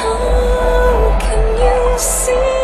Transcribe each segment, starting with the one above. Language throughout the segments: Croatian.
How can you see?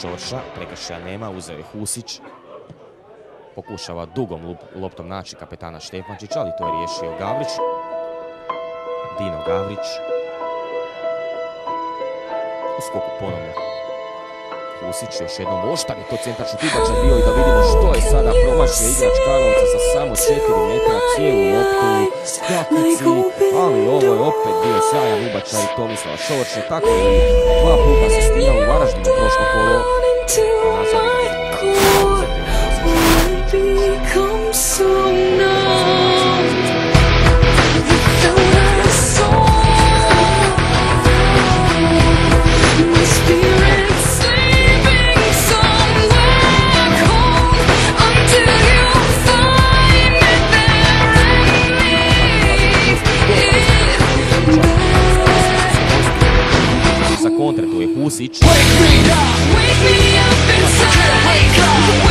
Šorša, prekršaja nema, uzeo je Husić. Pokušava dugom loptom naći kapetana Štefančića, ali to je riješio Gavrić. Dino Gavrić. U skoku ponovno. Husić još jednom oštani to centračno tibača bio i da vidimo što je sada promašio igrač Karlovca sa samo četiri metra cijelu loptu Skakici, ali ovo je opet bio sjajan ubačaj Tomislava Šorša, tako je dva puta se stigao u Varaždin. Wake me up inside. I can't wake up.